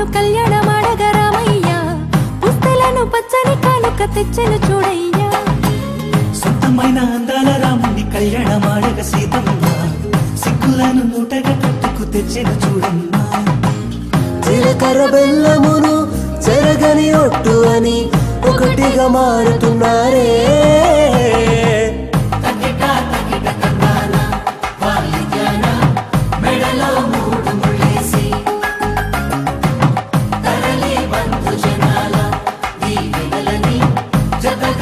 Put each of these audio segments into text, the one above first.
కన్నులు కళ్యాణం అడగరామయ్యా పుస్తలను పచ్చని కానుక తెచ్చెను చూడయ్యా. సుత్తమైన అందాల రాముని కళ్యాణం అడగ సీతమ్మ. సిగ్గులను మూటగా కట్టుకు తెచ్చెను చూడమ్మా. జీలకర్ర బెల్లమును చెరగని ఒట్టు అని ఒకటిగా మారుతున్నారే.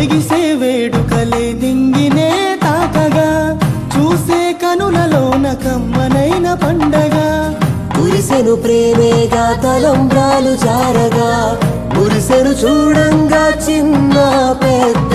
ఎగిసే వేడుకలే దింగినే తాకగా చూసే కనులలోన కమ్మనైన పండగ. కురిసెను ప్రేమేగా తలంబ్రాలు జారగా. మురిసెను చూడంగా చిన్న పెద్ద